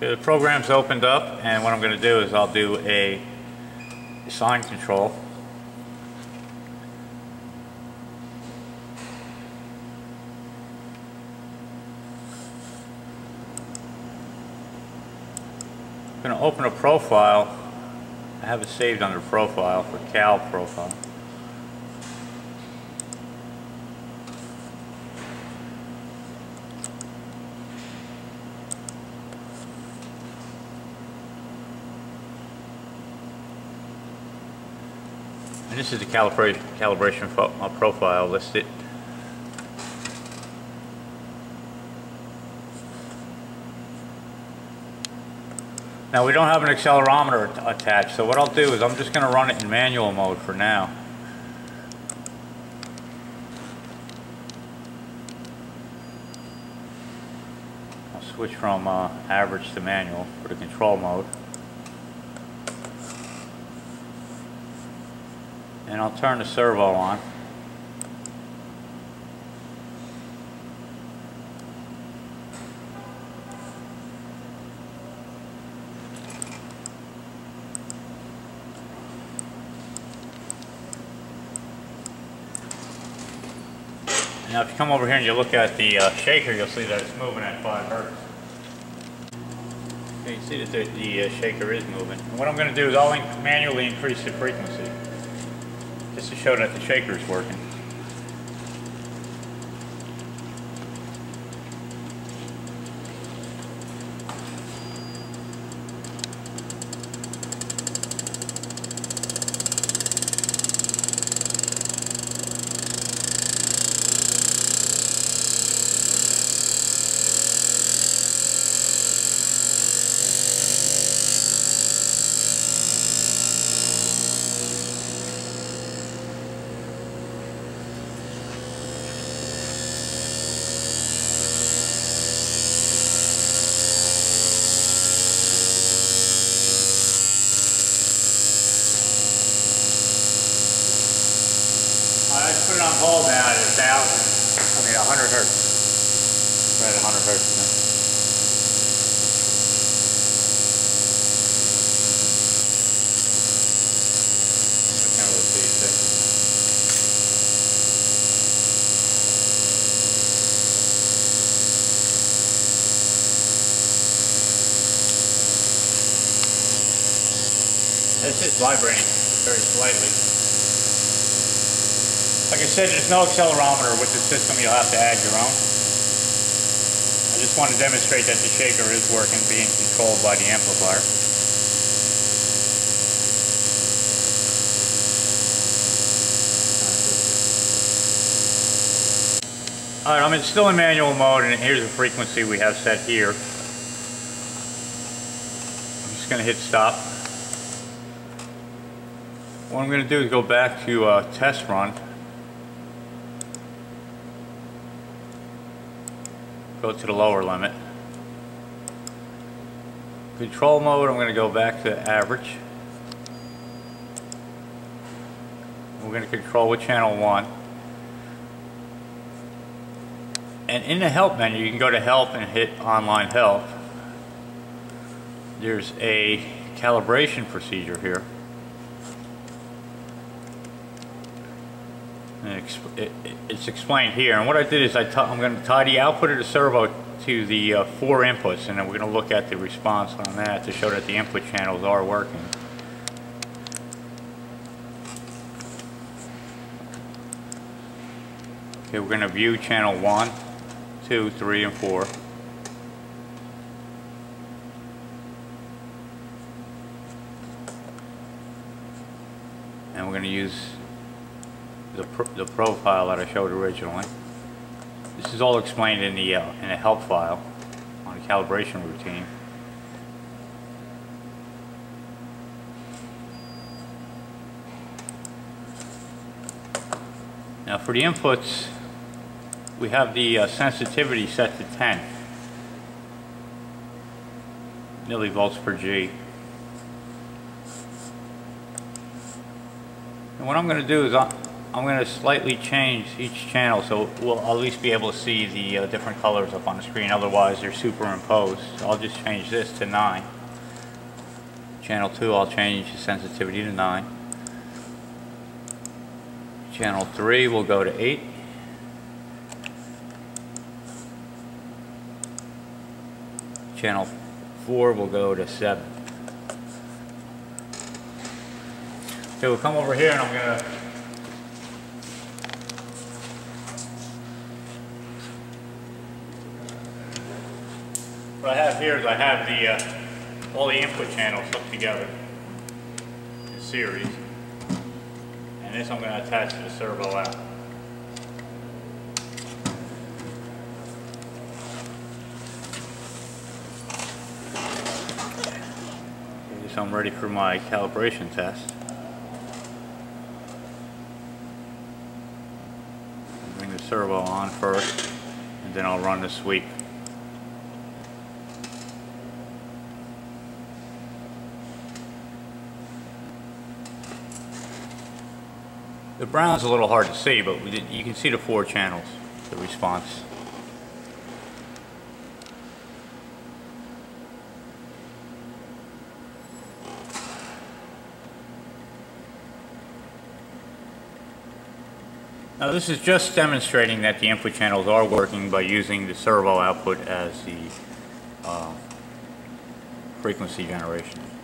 The program's opened up and what I'm going to do is I'll do a sine control. I'm going to open a profile. I have it saved under profile for Cal profile. This is the calibration, calibration fo- uh, profile listed. Now we don't have an accelerometer attached, so what I'll do is I'm just gonna run it in manual mode for now. I'll switch from uh, average to manual for the control mode. And I'll turn the servo on. Now if you come over here and you look at the uh, shaker, you'll see that it's moving at 5 hertz. You see that the, the uh, shaker is moving. And what I'm going to do is I'll manually increase the frequency just to show that the shaker is working. I just put it on hold now at a thousand, I mean a hundred hertz. Right at a hundred hertz now. What. It's just vibrating very slightly. Like I said, there's no accelerometer with the system. You'll have to add your own. I just want to demonstrate that the shaker is working, being controlled by the amplifier. All right, I'm still in manual mode, and here's the frequency we have set here. I'm just going to hit stop. What I'm going to do is go back to uh, test run. Go to the lower limit. Control mode, I'm going to go back to average. We're going to control with channel 1. And in the help menu, you can go to help and hit online help. There's a calibration procedure here. And exp- it- it- it's explained here. And what I did is I am going to tie the output of the servo to the uh, four inputs, and then we're going to look at the response on that to show that the input channels are working. Okay, we're going to view channel one, two, three, and four. And we're going to use the, the profile that I showed originally. This is all explained in the, uh, in a help file on the calibration routine. Now for the inputs, we have the uh, sensitivity set to 10 millivolts per G. And what I'm going to do is I'm, I'm I'm gonna slightly change each channel, so we'll at least be able to see the uh, different colors up on the screen, otherwise they're superimposed. So I'll just change this to nine. Channel two, I'll change the sensitivity to nine. Channel three, we'll go to eight. Channel four, we'll go to seven. Okay, we'll come over here and I'm gonna What I have here is I have the, uh, all the input channels hooked together in series. And this I'm gonna attach to the servo out. So I'm ready for my calibration test. Bring the servo on first, and then I'll run the sweep. The brown's a little hard to see, but you can see the four channels, the response. Now this is just demonstrating that the input channels are working by using the servo output as the uh, frequency generation.